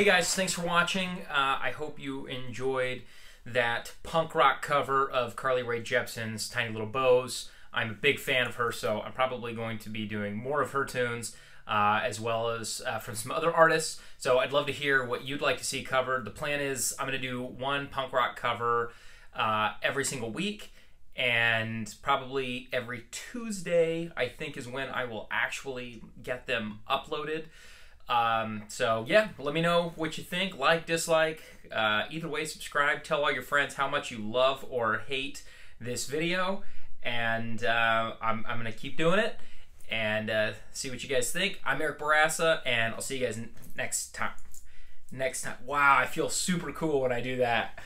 Hey guys, thanks for watching. Uh, I hope you enjoyed that punk rock cover of Carly Rae Jepsen's Tiny Little Bows. I'm a big fan of her, so I'm probably going to be doing more of her tunes. Uh, as well as uh, from some other artists. So I'd love to hear what you'd like to see covered. The plan is I'm going to do one punk rock cover uh, every single week, and probably every Tuesday, I think, is when I will actually get them uploaded. Um, so yeah, let me know what you think. Like, dislike. Uh, either way, subscribe. Tell all your friends how much you love or hate this video, and uh, I'm, I'm gonna keep doing it and uh, see what you guys think. I'm Eric Bourassa, and I'll see you guys next time. Next time. Wow, I feel super cool when I do that.